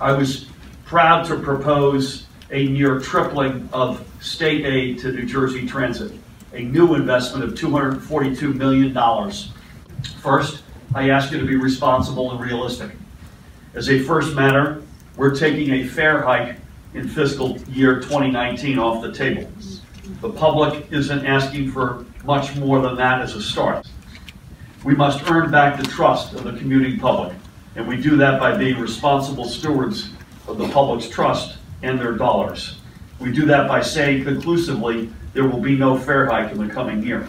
I was proud to propose a near tripling of state aid to New Jersey Transit, a new investment of $242 million. First, I ask you to be responsible and realistic. As a first matter, we're taking a fare hike in fiscal year 2019 off the table. The public isn't asking for much more than that as a start. We must earn back the trust of the commuting public, and we do that by being responsible stewards of the public's trust and their dollars. We do that by saying conclusively there will be no fare hike in the coming year.